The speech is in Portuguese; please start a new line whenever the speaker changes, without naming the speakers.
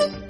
Música